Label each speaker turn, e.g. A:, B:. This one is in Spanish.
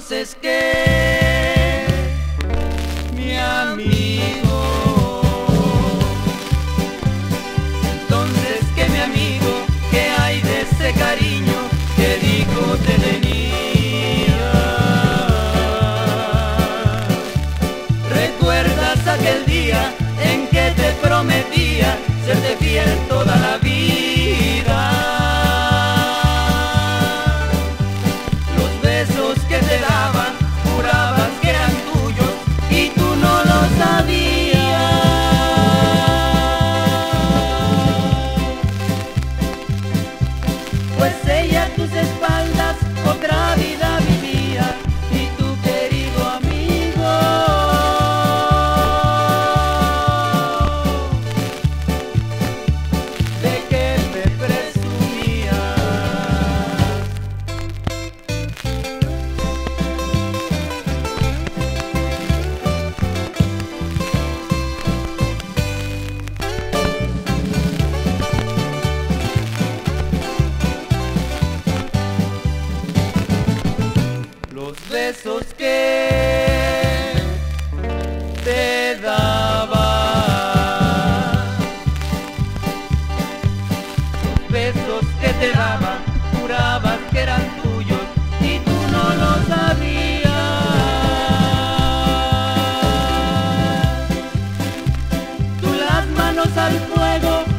A: entonces que mi amigo. los besos que te daba. los Besos que te daba, jurabas que eran tuyos y tú no lo sabías. Tú las manos al fuego.